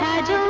সাজো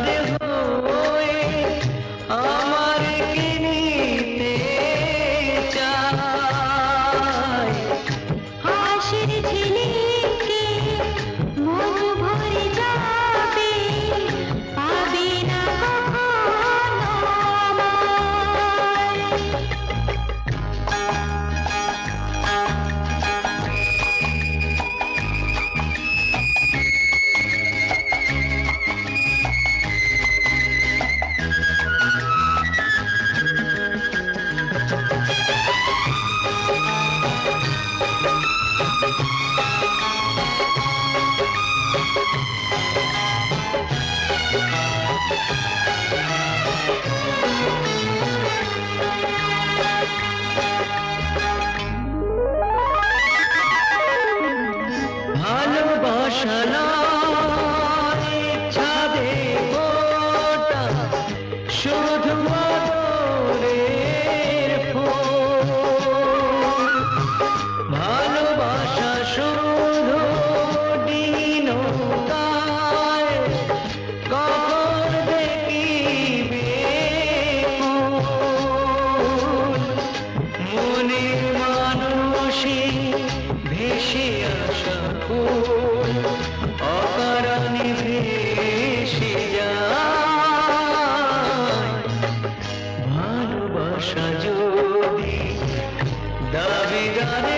Thank you. प्यारे